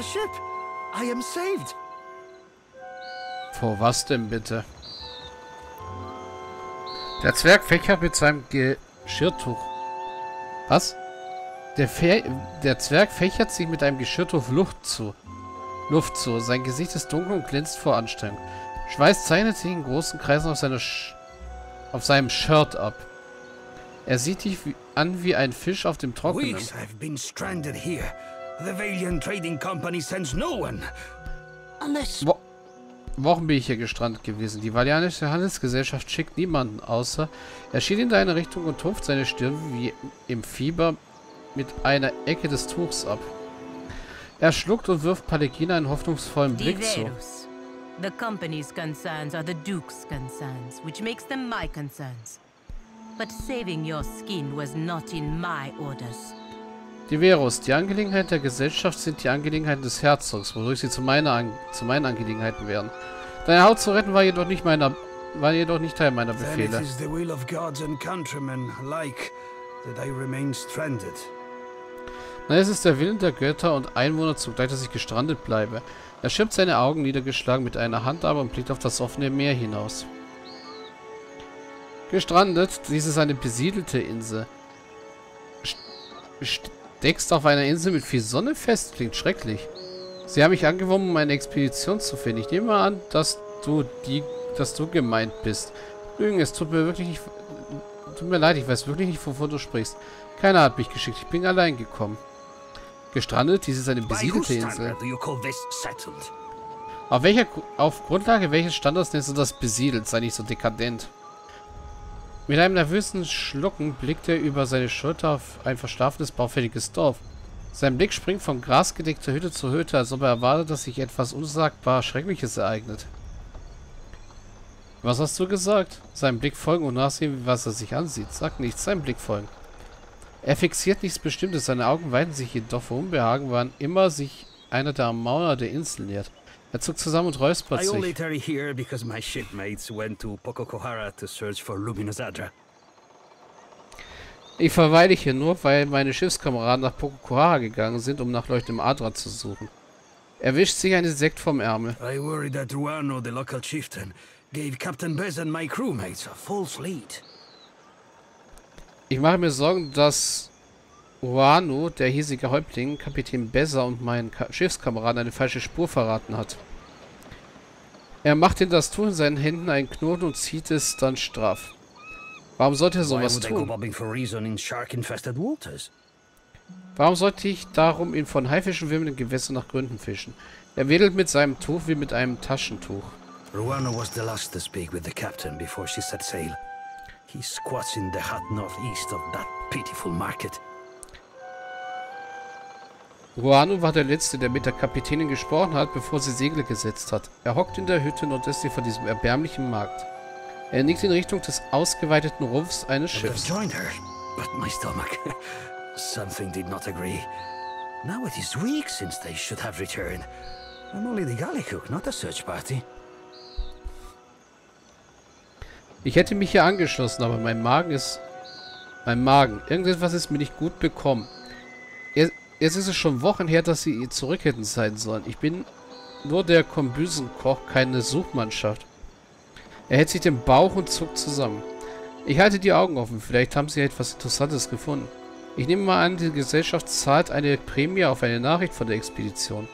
the ship. I am saved. Vor was denn bitte? Der Zwerg fächert mit seinem Geschirrtuch. Was? Der, Fe der Zwerg fächert sich mit einem Geschirrtuch Luft zu. Luft zu. Sein Gesicht ist dunkel und glänzt vor Anstrengung. Schweiß zeichnet sich in großen Kreisen auf, seiner Sch auf seinem Shirt ab. Er sieht dich wie an wie ein Fisch auf dem Trockenen. Weeks I've been stranded here. The Valiant Trading Company sends no one. Unless... Wo Wochen bin ich hier gestrandet gewesen. Die Valianische Handelsgesellschaft schickt niemanden, außer er schielt in deine Richtung und tupft seine Stirn wie im Fieber mit einer Ecke des Tuchs ab. Er schluckt und wirft Palegina einen hoffnungsvollen Blick zu. The company's concerns are the Duke's concerns, which makes them my concerns. But saving your skin was not in my orders. Diverus, die Angelegenheiten der Gesellschaft sind die Angelegenheiten des Herzogs, wodurch sie zu, meiner An zu meinen Angelegenheiten werden. Deine Haut zu retten war jedoch nicht meiner war jedoch nicht Teil meiner Then it Befehle. is the will of gods and countrymen alike that I remain stranded. Nein, es ist der Willen der Götter und Einwohner zugleich, dass ich gestrandet bleibe. Er schirmt seine Augen niedergeschlagen mit einer Hand aber und blickt auf das offene Meer hinaus. Gestrandet, dies ist eine besiedelte Insel. St- Steckst auf einer Insel mit viel Sonne fest, klingt schrecklich. Sie haben mich angeworben, um eine Expedition zu finden. Ich nehme an, dass du die, dass du gemeint bist. Lügen, es tut mir wirklich nicht, tut mir leid, ich weiß wirklich nicht, wovon du sprichst. Keiner hat mich geschickt, ich bin allein gekommen. Gestrandet, dies ist eine besiedelte Insel. Auf welcher, auf Grundlage welches Standards nennst du das besiedelt? Sei nicht so dekadent. Mit einem nervösen Schlucken blickt er über seine Schulter auf ein verstafenes, baufälliges Dorf. Sein Blick springt von grasgedeckter Hütte zu Hütte, als ob er erwartet, dass sich etwas unsagbar Schreckliches ereignet. Was hast du gesagt? Sein Blick folgen und nachsehen, was er sich ansieht. Sag nichts, sein Blick folgen. Er fixiert nichts Bestimmtes, seine Augen weiten sich jedoch vor Unbehagen, wann immer sich einer der Mauer der Insel nähert. Er zuckt zusammen und räuspert I only sich. tarry here because my shipmates went to Pococohara to search for Luminous Adra. Ich verweile hier nur, weil meine Schiffskameraden nach Pococohara gegangen sind, um nach leuchtendem Adra zu suchen. Er wischt sich einen Sekt vom Ärmel. I worry that Ruano, the local chieftain, gave Captain Bez and my crewmates a false lead. Ich mache mir Sorgen, dass Uano, der hiesige Häuptling, Kapitän Besser und meinen Ka Schiffskameraden eine falsche Spur verraten hat. Er macht in das Tuch in seinen Händen einen Knoten und zieht es dann straff. Warum sollte er sowas tun? Warum sollte ich darum in von Haifischen wimmelnden Gewässern nach Gründen fischen? Er wedelt mit seinem Tuch wie mit einem Taschentuch. Ruano was the last to speak with the captain before she set sail. He squats in the hut northeast of that pitiful market. Ruano war der Letzte, der mit der Kapitänin gesprochen hat, bevor sie Segel gesetzt hat. Er hockt in der Hütte nordöstlich von diesem erbärmlichen Markt. Er nickt in Richtung des ausgeweiteten Rumpfs eines Schiffs. but my stomach. Something did not agree. Now it is weeks since they should have returned. I'm only the galley cook, not a search party. Ich hätte mich hier angeschlossen, aber mein Magen ist... Mein Magen. Irgendetwas ist mir nicht gut bekommen. Jetzt ist es schon Wochen her, dass sie zurück hätten sein sollen. Ich bin nur der Kombüsenkoch, keine Suchmannschaft. Er hält sich den Bauch und zuckt zusammen. Ich halte die Augen offen. Vielleicht haben sie etwas Interessantes gefunden. Ich nehme mal an, die Gesellschaft zahlt eine Prämie auf eine Nachricht von der Expedition.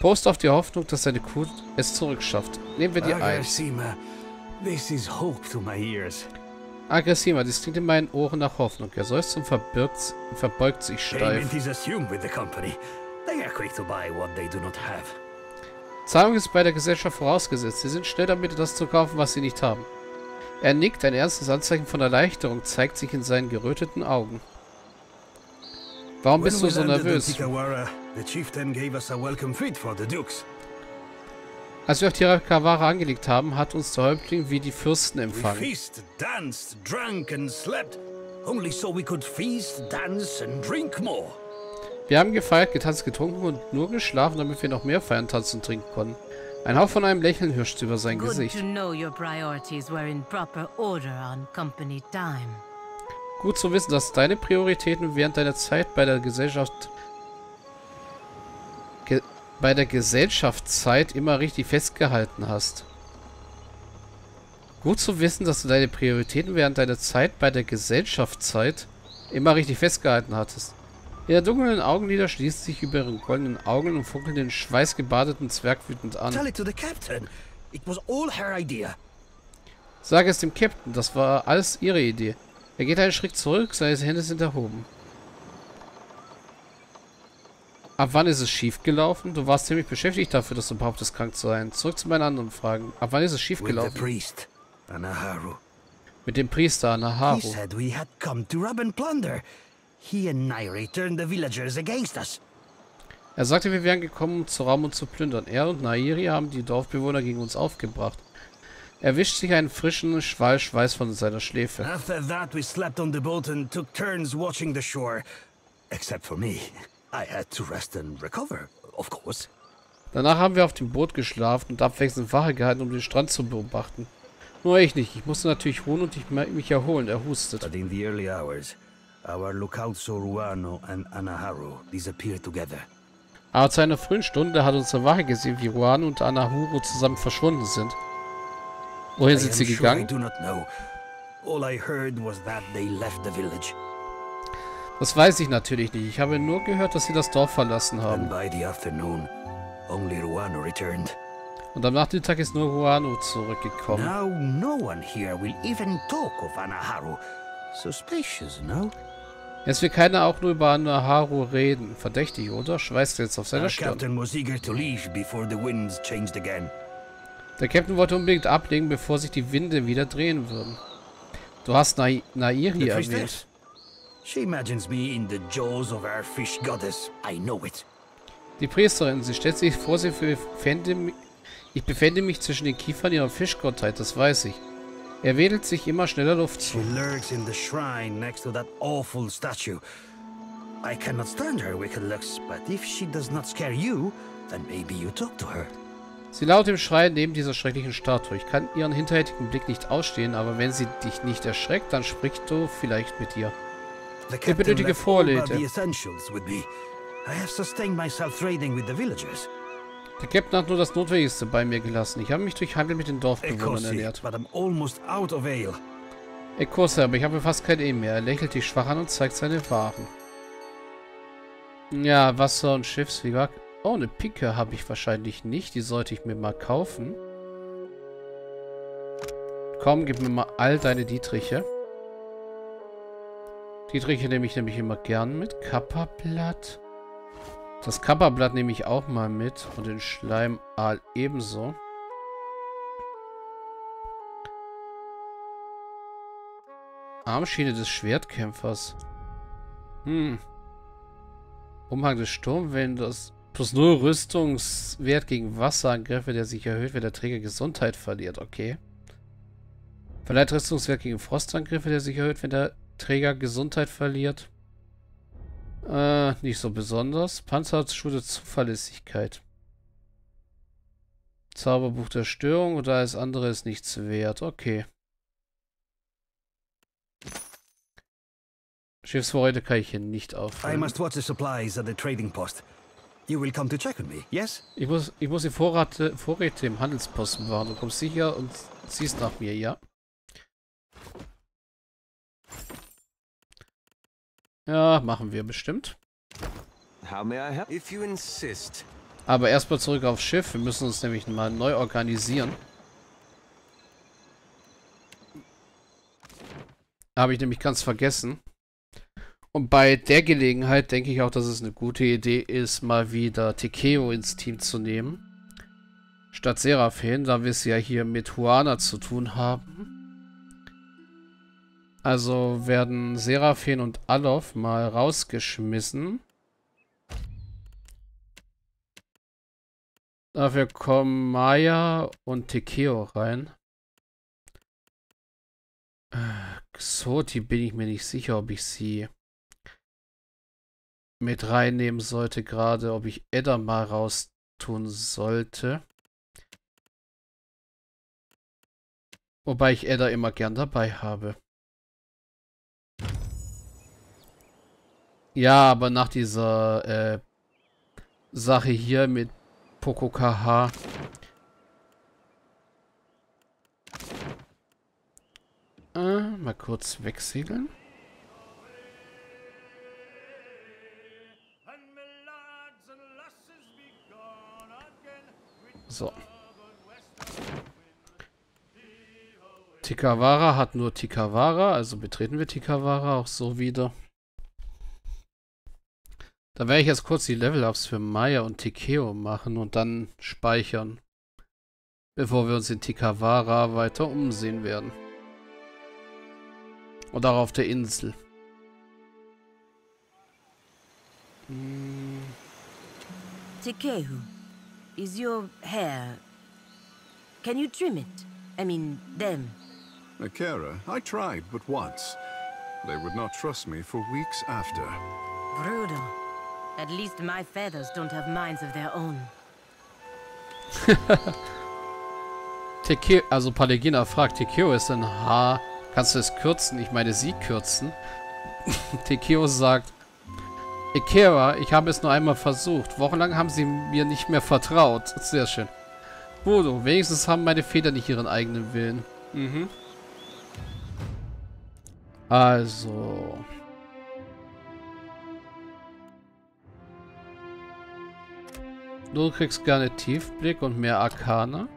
Post auf die Hoffnung, dass seine Crew es zurückschafft. Nehmen wir die 1. Aggressiver, das klingt in meinen Ohren nach Hoffnung. Er seufzt und verbirgt, verbeugt sich steif. Zahlung ist bei der Gesellschaft vorausgesetzt. Sie sind schnell damit, das zu kaufen, was sie nicht haben. Er nickt, ein ernstes Anzeichen von Erleichterung zeigt sich in seinen geröteten Augen. Warum bist du so nervös? The chieftain gave us a welcome feed for the dukes. Als wir auf Tirakawara angelegt haben, hat uns der Häuptling wie die Fürsten We empfangen. feasted, danced, drank and slept, only so we could feast, dance and drink more. Wir haben gefeiert, getanzt, getrunken und nur geschlafen, damit wir noch mehr feiern, tanzen und trinken konnten. Ein Hauch von einem Lächeln huscht über sein Good Gesicht. to know your priorities were in proper order on company time. Gut zu wissen, dass deine Prioritäten während deiner Zeit bei der Gesellschaft... Ge bei der Gesellschaftszeit immer richtig festgehalten hast. Gut zu wissen, dass du deine Prioritäten während deiner Zeit bei der Gesellschaftszeit immer richtig festgehalten hattest. Ihre dunklen Augenlider schließen sich über ihren goldenen Augen und funkeln den schweißgebadeten Zwerg wütend an. Sage es dem Captain, das war alles ihre Idee. Er geht einen Schritt zurück, seine Hände sind erhoben. Ab wann ist es schiefgelaufen? Du warst ziemlich beschäftigt dafür, dass du behauptest, krank zu sein. Zurück zu meinen anderen Fragen. Ab wann ist es priest, Anaharu. Mit dem Priester He Anaharu. said we had come to rob and plunder. He and Nairi turned the villagers against us. Er sagte, wir wären gekommen, um zu rauben und zu plündern. Er und Nairi haben die Dorfbewohner gegen uns aufgebracht. Er wischt sich einen frischen Schwall Schweiß von seiner Schläfe. After that, we slept on the boat and took turns watching the shore. Except for me. I had to rest and recover, of course. Danach haben wir auf dem Boot geschlafen und abwechselnd Wache gehalten, um den Strand zu beobachten. Nur ich nicht. Ich musste natürlich ruhen und ich mich erholen. Er hustet. But in the early hours, our lookout Soruano and Anaharu disappeared together. Aber zu einer frühen Stunde hat unsere Wache gesehen, wie Ruan und Anahuru zusammen verschwunden sind. Wohin sind sie sure I gegangen? do not know. All I heard was that they left the village. Das weiß ich natürlich nicht. Ich habe nur gehört, dass sie das Dorf verlassen haben. Und am Nachmittag ist nur Ruano zurückgekommen. Now no one here will even talk of Anaharu. Suspicious, no? Jetzt will keiner auch nur über Anaharu reden. Verdächtig, oder? Schweißt jetzt auf seiner Stirn. Der Captain wollte unbedingt ablegen, bevor sich die Winde wieder drehen würden. Du hast Na Nairi erwähnt. She imagines me in the jaws of our fish goddess. I know it. Die Priesterin, sie stellt sich vor, sie befände, ich befände mich zwischen den Kiefern ihrer Fischgottheit, das weiß ich. Er wedelt sich immer schneller Luft She zu. lurks in the shrine next to that awful statue. I cannot stand her wicked looks, but if she does not scare you, then maybe you talk to her. Sie laut im Schreien neben dieser schrecklichen Statue. Ich kann ihren hinterhältigen Blick nicht ausstehen, aber wenn sie dich nicht erschreckt, dann sprichst du vielleicht mit ihr. The Ich benötige Vorräte. the essentials with me. I have sustained myself trading with the villagers. Der Captain hat nur das Notwendigste bei mir gelassen. Ich habe mich durch Handel mit den Dorfbewohnern ernährt. but I'm almost out of ale. Ekose, aber ich habe fast kein E mehr. Er lächelt dich schwach an und zeigt seine Waren. Ja, Wasser und Schiffswieger. Oh, eine Pike habe ich wahrscheinlich nicht. Die sollte ich mir mal kaufen. Komm, gib mir mal all deine Dietriche. Dietriche nehme ich nämlich immer gern mit. Kapperblatt. Das Kapperblatt nehme ich auch mal mit. Und den Schleimaal ebenso. Armschiene des Schwertkämpfers. Hm. Umhang des Sturmwinders. Plus 0 Rüstungswert gegen Wasserangriffe, der sich erhöht, wenn der Träger Gesundheit verliert. Okay. Verleiht Rüstungswert gegen Frostangriffe, der sich erhöht, wenn der Träger Gesundheit verliert. Äh, nicht so besonders. Panzerschuhe Zuverlässigkeit. Zauberbuch der Störung oder alles andere ist nichts wert. Okay. Schiffsvorräte kann ich hier nicht I auffüllen. must watch the supplies at the trading post. You will come to check on me, yes? Ich muss, ich muss die Vorrate, Vorräte im Handelsposten bewahren. Du kommst sicher und siehst nach mir, ja? Ja, machen wir bestimmt. Aber erstmal zurück aufs Schiff. Wir müssen uns nämlich mal neu organisieren. Habe ich nämlich ganz vergessen. Und bei der Gelegenheit denke ich auch, dass es eine gute Idee ist, mal wieder Tekeo ins Team zu nehmen. Statt Seraphin, da wir es ja hier mit Huana zu tun haben. Also werden Seraphin und Alof mal rausgeschmissen. Dafür kommen Maya und Tekeo rein. Äh, Xoti bin ich mir nicht sicher, ob ich sie mit reinnehmen sollte, gerade ob ich Edda mal raustun sollte. Wobei ich Edda immer gern dabei habe. Ja, aber nach dieser äh, Sache hier mit Poco KH. Äh, mal kurz wegsegeln. So. Tikawara hat nur Tikawara, also betreten wir Tikawara auch so wieder. Da werde ich jetzt kurz die Level-Ups für Maya und Tikeo machen und dann speichern. Bevor wir uns in Tikawara weiter umsehen werden. Und auch auf der Insel. Hm. Tikehu, is your hair... Can you trim it? I mean, them. Akira, I tried but once. They would not trust me for weeks after. Brutal. At least my feathers don't have minds of their own. Tekio, also Palegina fragt, Tekio ist ein Haar. Kannst du es kürzen? Ich meine, sie kürzen. Tekio sagt, Ikea, ich habe es nur einmal versucht. Wochenlang haben sie mir nicht mehr vertraut. Sehr schön. Bodo, wenigstens haben meine Feder nicht ihren eigenen Willen. Mhm. Also. Du kriegst gerne Tiefblick und mehr Arkane.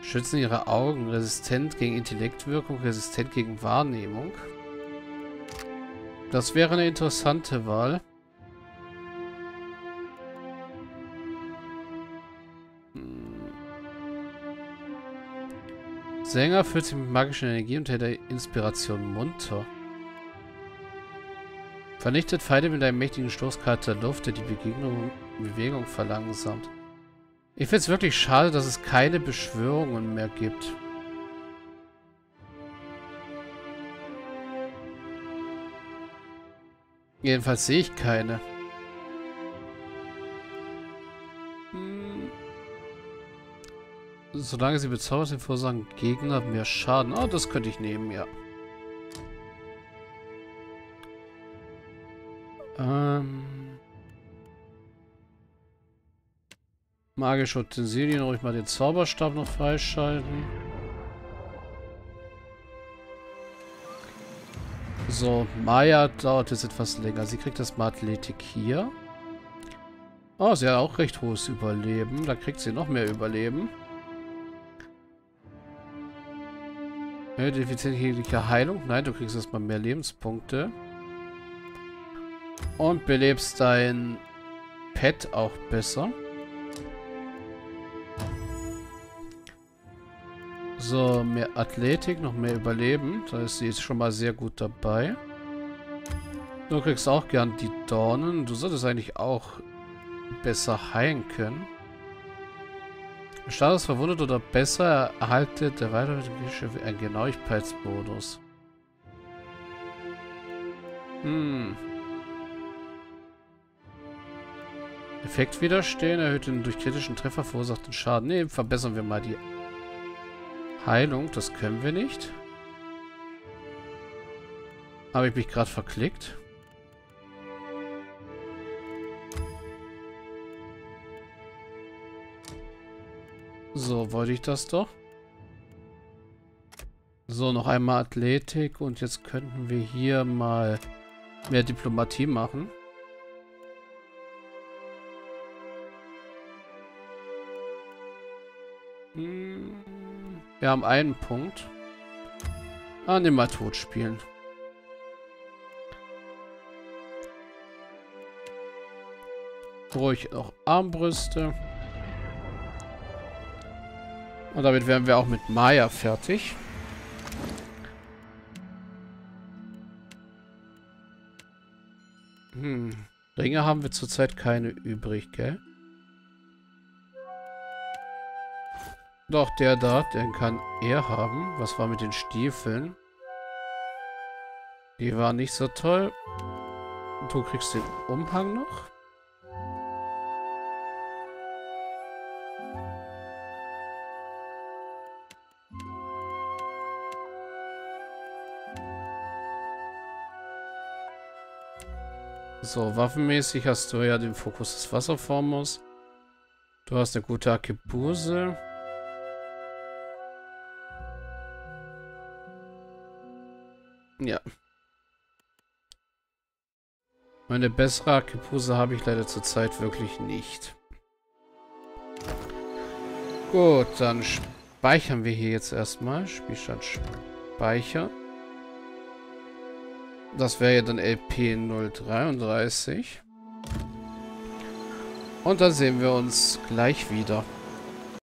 Schützen ihre Augen, resistent gegen Intellektwirkung, resistent gegen Wahrnehmung. Das wäre eine interessante Wahl. Sänger fühlt sich mit magischer Energie und der Inspiration munter. Vernichtet Feinde mit einem mächtigen Stoßkart der Luft, der die Begegnung Bewegung verlangsamt. Ich finde es wirklich schade, dass es keine Beschwörungen mehr gibt. Jedenfalls sehe ich keine. Hm. Solange sie bezaubert sind, verursachen Gegner mehr Schaden. Oh, das könnte ich nehmen, ja. Ähm... Magische Utensilien, ruhig mal den Zauberstab noch freischalten. So, Maya dauert jetzt etwas länger. Sie kriegt das mal Athletik hier. Oh, sie hat auch recht hohes Überleben. Da kriegt sie noch mehr Überleben. Erhöht effiziente Heilung. Nein, du kriegst erstmal mehr Lebenspunkte. Und belebst dein Pet auch besser. So, mehr Athletik, noch mehr Überleben. Da ist sie jetzt schon mal sehr gut dabei. Du kriegst auch gern die Dornen. Du solltest eigentlich auch besser heilen können. Status verwundet oder besser erhaltet der weitere ein Genauigkeitsbonus. Hm. Effekt widerstehen, erhöht den durch kritischen Treffer verursachten Schaden. Ne, verbessern wir mal die Heilung, das können wir nicht. Habe ich mich gerade verklickt? So, wollte ich das doch? So, noch einmal Athletik und jetzt könnten wir hier mal mehr Diplomatie machen. Wir haben einen Punkt. Ah, nimm mal tot spielen. Ruhig noch Armbrüste. Und damit wären wir auch mit Maya fertig. Hm. Ringe haben wir zurzeit keine übrig, gell? Doch, der da, den kann er haben. Was war mit den Stiefeln? Die waren nicht so toll. Du kriegst den Umhang noch. So, waffenmäßig hast du ja den Fokus des Wasserformers. Du hast eine gute Akebuse. Ja. Meine bessere Akebuse habe ich leider zurzeit wirklich nicht. Gut, dann speichern wir hier jetzt erstmal. Spielstand speichern. Das wäre ja dann LP 033. Und dann sehen wir uns gleich wieder.